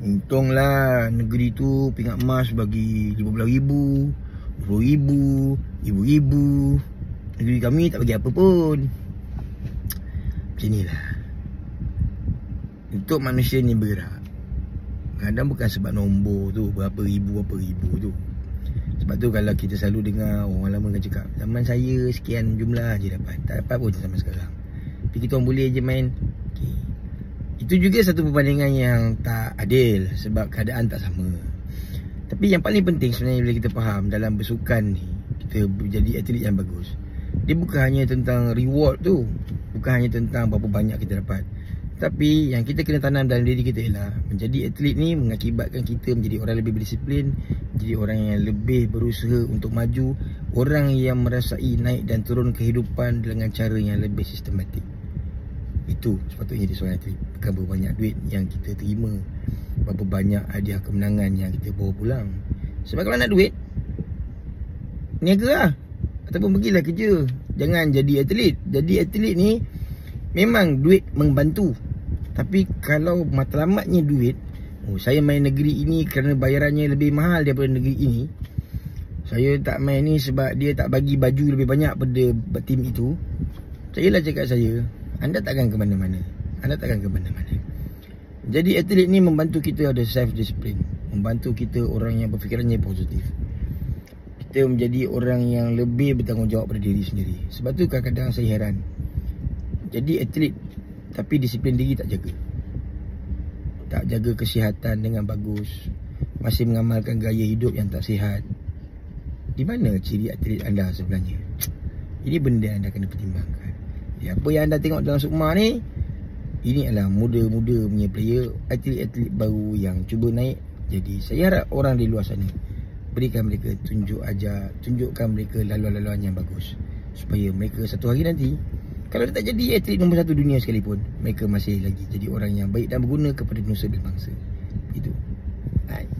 Untunglah negeri tu pingat emas bagi RM15,000 RM20,000 RM1,000 Negeri kami tak bagi apa pun. Macam inilah Untuk manusia ni bergerak Kadang bukan sebab nombor tu Berapa ribu, berapa ribu tu. Sebab tu kalau kita selalu dengar Orang lama kan cakap Zaman saya sekian jumlah je dapat. Tak dapat pun zaman sekarang. Tapi kita orang boleh je main. Itu juga satu perbandingan yang tak adil Sebab keadaan tak sama. Tapi yang paling penting sebenarnya Bila kita faham Dalam bersukan ni Kita jadi atlet yang bagus Dia bukan hanya tentang reward tu Bukan hanya tentang berapa banyak kita dapat. Tapi yang kita kena tanam dalam diri kita ialah Menjadi atlet ni mengakibatkan kita menjadi orang lebih berdisiplin Menjadi orang yang lebih berusaha untuk maju Orang yang merasai naik dan turun kehidupan dengan cara yang lebih sistematik Itu sepatutnya jadi seorang atlet Bukan berapa banyak duit yang kita terima. Berapa banyak hadiah kemenangan yang kita bawa pulang. Sebab kalau nak duit Niaga lah. Ataupun pergilah kerja. Jangan jadi atlet. Jadi atlet ni Memang duit membantu. Tapi kalau matlamatnya duit oh, Saya main negeri ini kerana bayarannya lebih mahal daripada negeri ini. Saya tak main ni sebab dia tak bagi baju lebih banyak pada tim itu. Saya lah cakap saya Anda takkan ke mana-mana. Anda takkan ke mana-mana. Jadi atlet ni membantu kita ada self-discipline. Membantu kita orang yang berfikirannya positif. Kita menjadi orang yang lebih bertanggungjawab pada diri sendiri. Sebab tu kadang-kadang saya heran. Jadi atlet tapi disiplin diri tak jaga. Tak jaga kesihatan dengan bagus. Masih mengamalkan gaya hidup yang tak sihat. Di mana ciri atlet anda sebenarnya? Ini benda anda kena pertimbangkan Apa yang anda tengok dalam Sukma ni Ini adalah muda-muda punya player Atlet-atlet baru yang cuba naik. Jadi saya harap orang di luar sana Berikan mereka tunjuk ajar Tunjukkan mereka laluan-laluan yang bagus. Supaya mereka satu hari nanti kalau dia tak jadi atlet nombor satu dunia sekalipun Mereka masih lagi jadi orang yang baik dan berguna kepada manusia dan bangsa. Itu. Hai